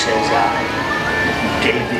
says I, David.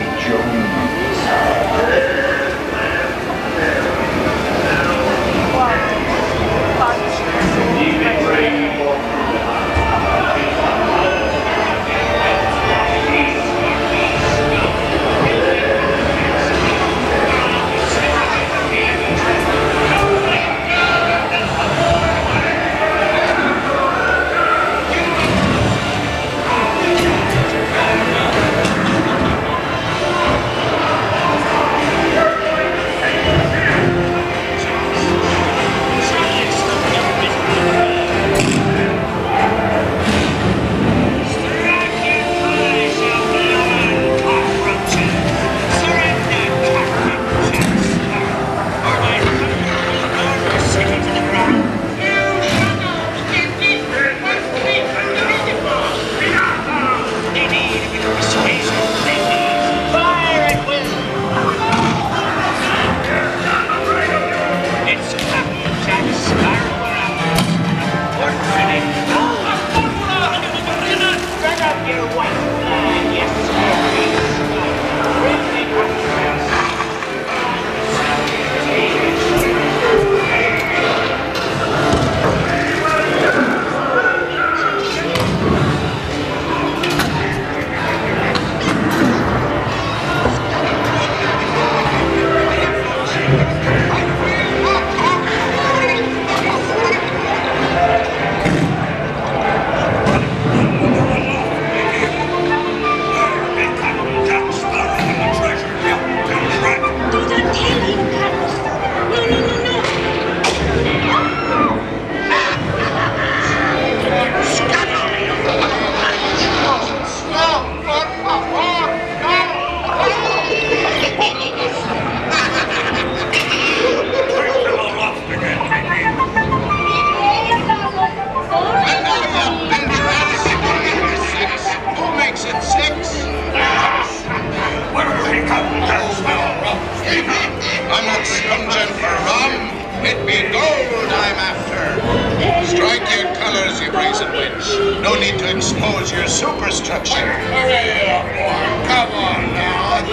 No need to expose your superstructure. Hurry up, boy. Come on now.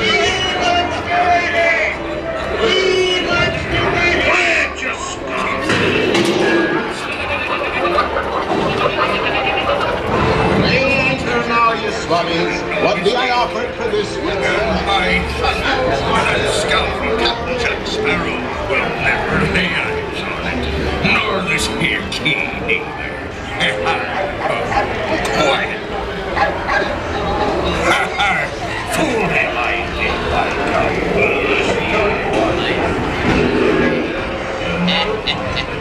Quiet, stop. Enter now, you swabbies. What do I offer for this winter? My thunder, what a scoundrel Captain Jack Sparrow will never lay eyes on it. Nor this here key neither. Quiet. Fool by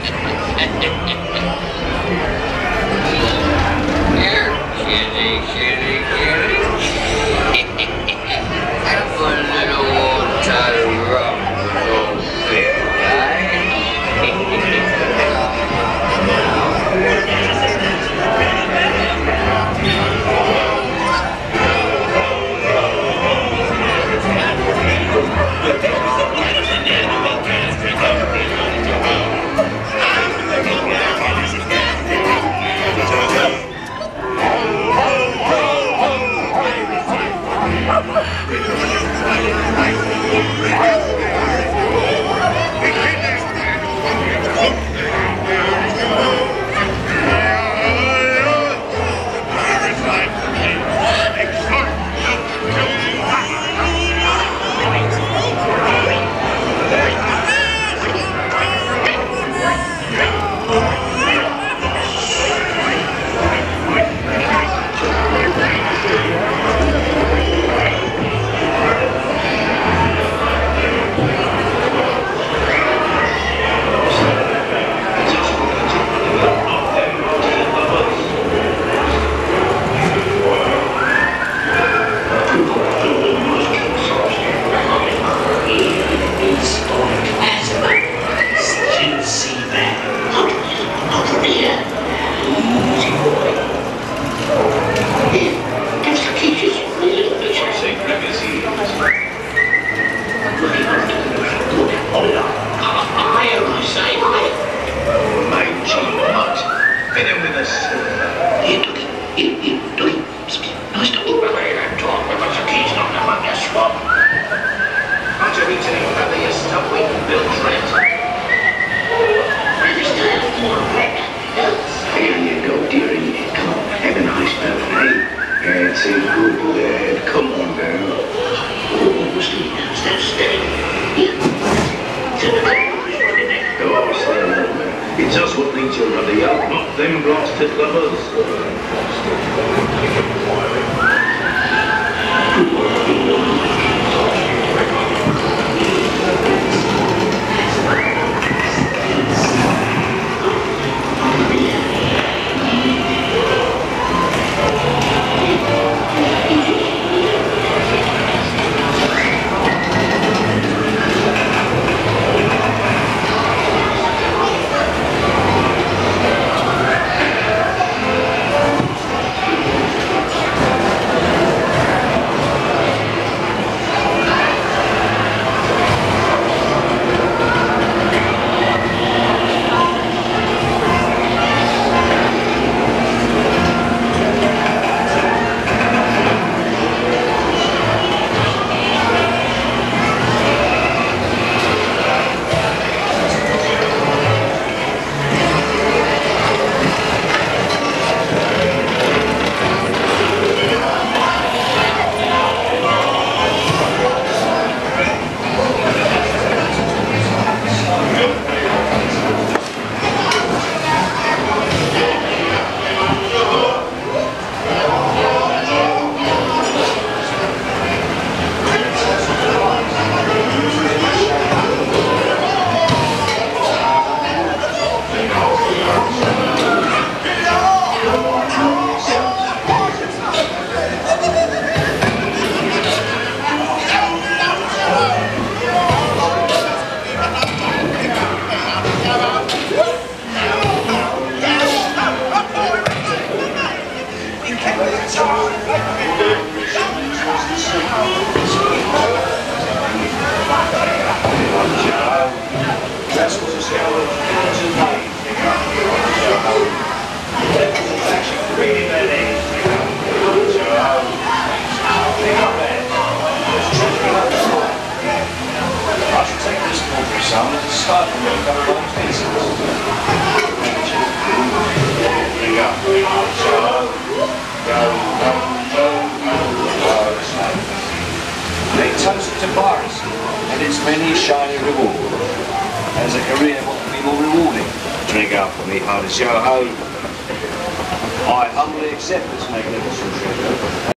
Here istiklalız start from a couple of things. Make toast to Boris and its many shiny rewards. As a career, what can be more rewarding? Drink up for me, hard to show ho. I humbly accept this magnificent treasure